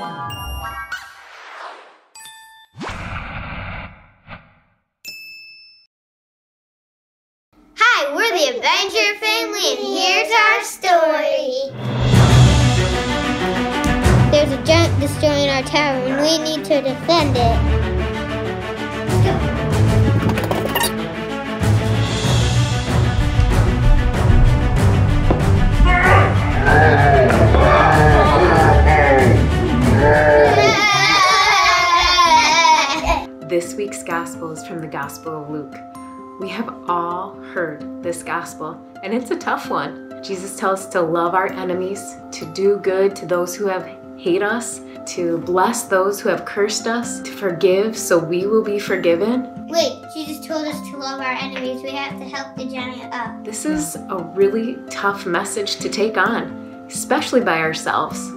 Hi, we're the Avenger family, and here's our story. There's a giant destroying our tower, and we need to defend it. This week's gospel is from the Gospel of Luke. We have all heard this gospel, and it's a tough one. Jesus tells us to love our enemies, to do good to those who have hate us, to bless those who have cursed us, to forgive so we will be forgiven. Wait, Jesus told us to love our enemies. We have to help the giant up. This is a really tough message to take on, especially by ourselves.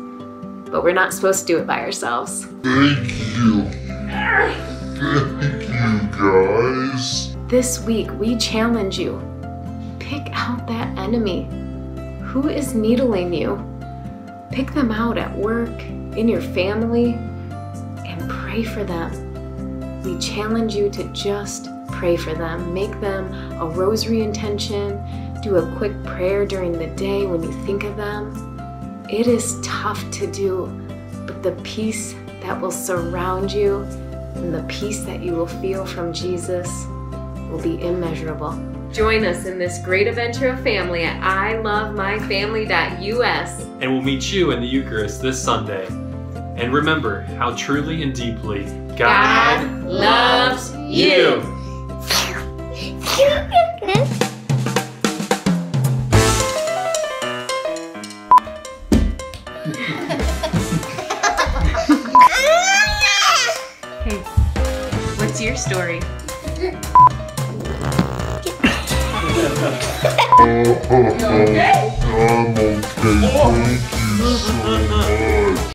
But we're not supposed to do it by ourselves. Thank you. This week, we challenge you pick out that enemy. Who is needling you? Pick them out at work, in your family, and pray for them. We challenge you to just pray for them. Make them a rosary intention. Do a quick prayer during the day when you think of them. It is tough to do, but the peace that will surround you and the peace that you will feel from Jesus will be immeasurable. Join us in this great adventure of family at ilovemyfamily.us. And we'll meet you in the Eucharist this Sunday. And remember how truly and deeply God, God loves you. Hey, what's your story? okay? I'm okay, thank you so much.